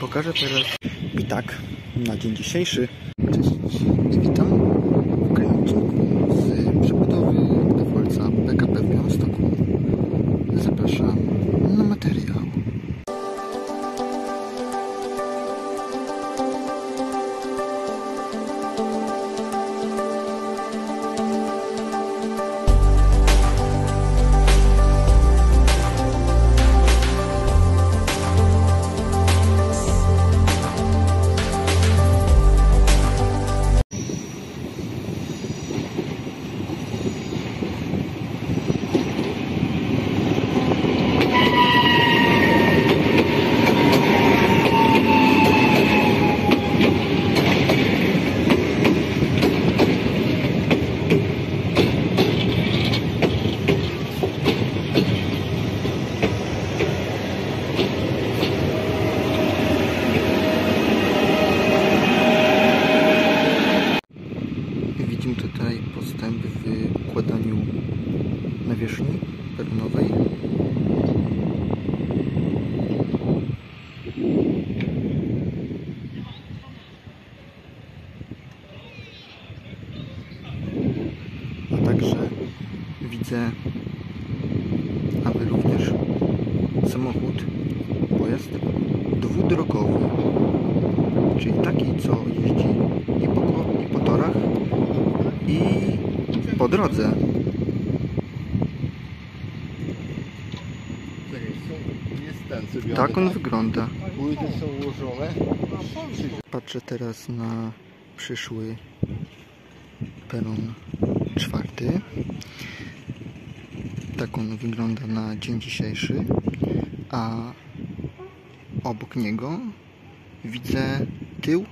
Pokażę teraz i tak na dzień dzisiejszy. Cześć witam w kolejnym odcinku z przebudowy dowolca PKP w Białymstoku. Zapraszam widzę, aby również samochód, pojazd dwudrogowy, czyli taki, co jeździ i po, i po torach, i po drodze. Tak on wygląda. Płyty są ułożone. Patrzę teraz na przyszły peron czwarty. Tak on wygląda na dzień dzisiejszy. A obok niego widzę tył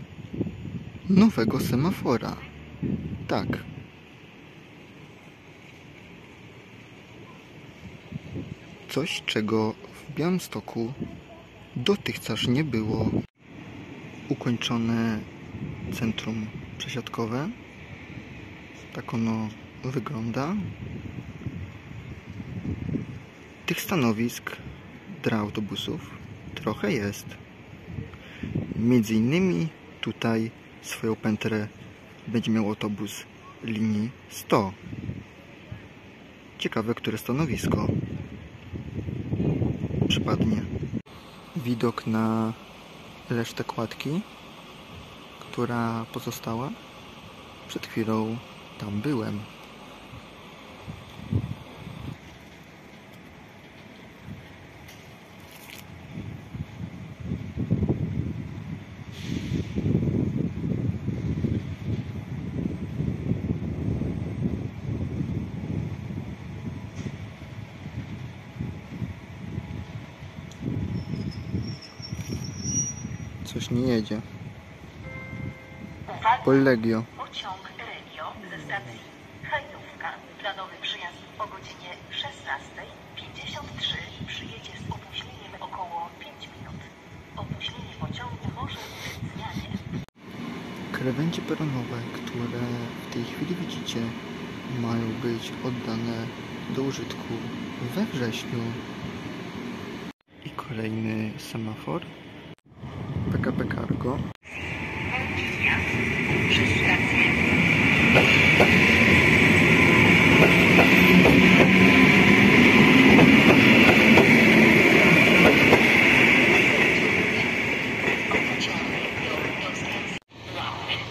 nowego semafora. Tak. Coś, czego w Białymstoku dotychczas nie było. Ukończone centrum przesiadkowe. Tak ono wygląda. Tych stanowisk dla autobusów trochę jest. Między innymi tutaj swoją pętlę będzie miał autobus linii 100. Ciekawe, które stanowisko przypadnie. Widok na resztę kładki, która pozostała. Przed chwilą tam byłem. Coś nie jedzie. Pollegio. Pociąg Regio ze stacji Hajnówka. Planowy przyjazd o godzinie 16.53 przyjedzie z opóźnieniem około 5 minut. Opóźnienie pociągu może ulec zmianie. Krawędzie peronowe, które w tej chwili widzicie, mają być oddane do użytku we wrześniu. I kolejny semafor. PKP Cargo.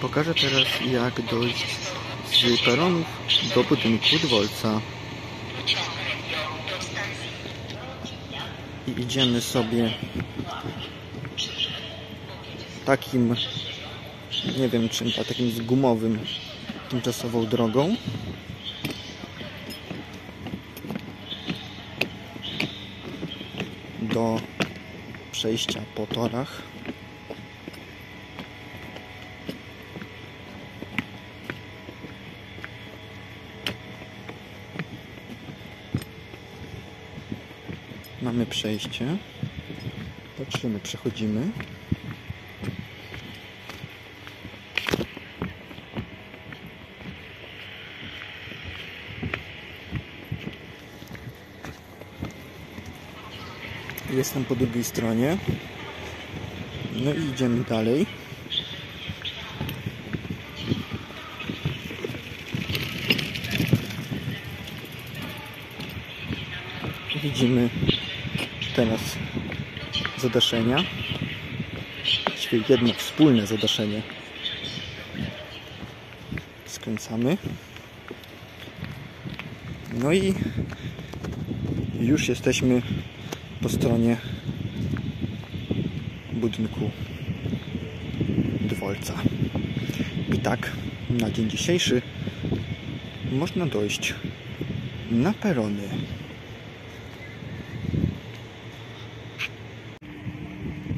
Pokażę teraz jak dojść z peronów do budynku dworca. I idziemy sobie takim, nie wiem czym, a takim z gumowym, tymczasową drogą. Do przejścia po torach. Mamy przejście. Patrzymy, przechodzimy. Jestem po drugiej stronie. No i idziemy dalej. Widzimy teraz zadaszenia. Właściwie jedno wspólne zadaszenie. Skręcamy. No i już jesteśmy po stronie budynku dworca. I tak na dzień dzisiejszy można dojść na perony.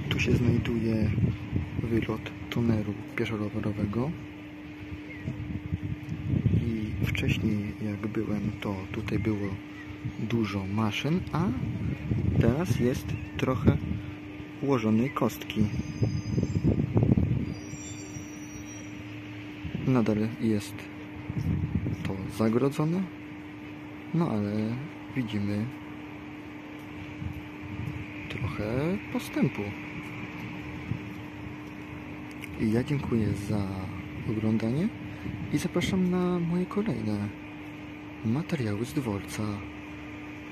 Tu się znajduje wylot tunelu pieszo-rowerowego. I wcześniej jak byłem, to tutaj było dużo maszyn, a teraz jest trochę ułożonej kostki. Nadal jest to zagrodzone, no ale widzimy trochę postępu. I ja dziękuję za oglądanie i zapraszam na moje kolejne materiały z dworca.